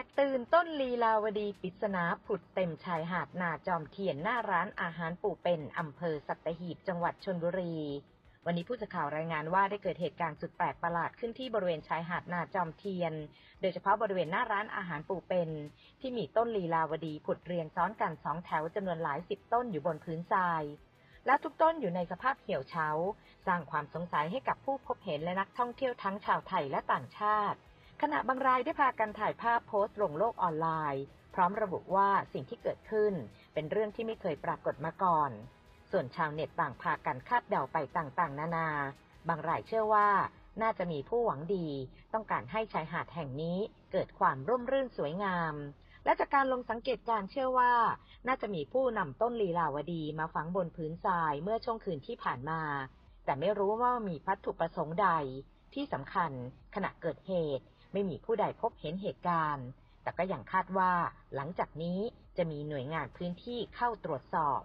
แตกตื่นต้นลีลาวดีปริศนาผุดเต็มชายหาดนาจอมเทียนหน้าร้านอาหารปูเป็นอำเภอสัตหีบจังหวัดชลบุรี วันนี้ผู้สื่อข่าวรายงานว่าได้เกิดเหตุการณ์สุดแปลกประหลาดขึ้นที่บริเวณชายหาดนาจอมเทียน โดยเฉพาะบริเวณหน้าร้านอาหารปูเป็น ที่มีต้นลีลาวดีผุดเรียงซ้อนกันสองแถวจำนวนหลายสิบต้นอยู่บนพื้นทราย และทุกต้นอยู่ในสภาพเหี่ยวเฉาสร้างความสงสัยให้กับผู้พบเห็นและนักท่องเที่ยวทั้งชาวไทยและต่างชาติ ขณะบางรายได้พากันถ่ายภาพโพสต์ลงโลกออนไลน์ พร้อมระบุว่าสิ่งที่เกิดขึ้น เป็นเรื่องที่ไม่เคยปรากฏมาก่อน ส่วนชาวเน็ตต่างพากันคาดเดาไปต่างๆ นานา บางรายเชื่อว่าน่าจะมีผู้หวังดี ต้องการให้ชายหาดแห่งนี้เกิดความร่มรื่นสวยงาม และจากการลงสังเกตการเชื่อว่า น่าจะมีผู้นำต้นลีลาวดีมาฝังบนพื้นทรายเมื่อช่วงคืนที่ผ่านมา แต่ไม่รู้ว่ามีพัตถุประสงค์ใด ที่สำคัญขณะเกิดเหตุ ไม่มีผู้ใดพบเห็นเหตุการณ์ แต่ก็ยังคาดว่าหลังจากนี้จะมีหน่วยงานพื้นที่เข้าตรวจสอบ